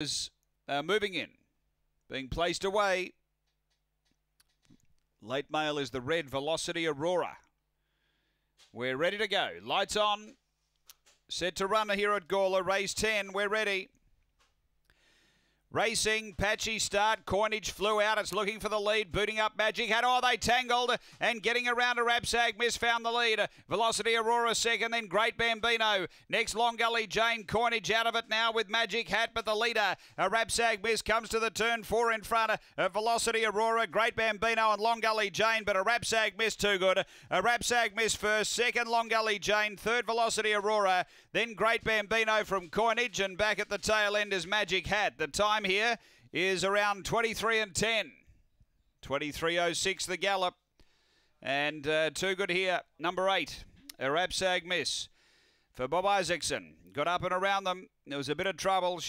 is uh, moving in, being placed away. Late mail is the red Velocity Aurora. We're ready to go. Lights on. Set to run here at Gawler. Race 10. We're ready. Racing, patchy start, coinage flew out. It's looking for the lead, booting up Magic Hat. Oh, they tangled and getting around a Rapsag Miss found the lead. Velocity Aurora second, then Great Bambino. Next, Long Gully Jane, coinage out of it now with Magic Hat, but the leader, a Rapsag Miss, comes to the turn four in front of Velocity Aurora, Great Bambino, and Long Gully Jane, but a Rapsag Miss too good. A Rapsag Miss first, second Long Gully Jane, third Velocity Aurora, then Great Bambino from coinage, and back at the tail end is Magic Hat. The time time here is around 23 and 10. 23.06 the gallop. And uh, too good here. Number eight, a Rapsag miss for Bob Isaacson. Got up and around them. There was a bit of trouble. She